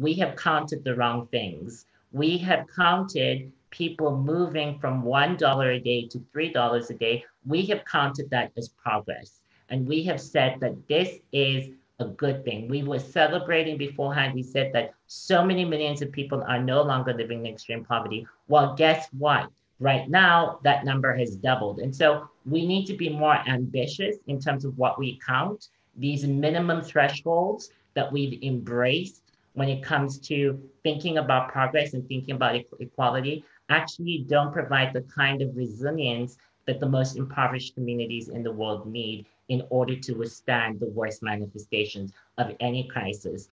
we have counted the wrong things. We have counted people moving from $1 a day to $3 a day. We have counted that as progress. And we have said that this is a good thing. We were celebrating beforehand. We said that so many millions of people are no longer living in extreme poverty. Well, guess what? Right now, that number has doubled. And so we need to be more ambitious in terms of what we count. These minimum thresholds that we've embraced when it comes to thinking about progress and thinking about equality actually don't provide the kind of resilience that the most impoverished communities in the world need in order to withstand the worst manifestations of any crisis.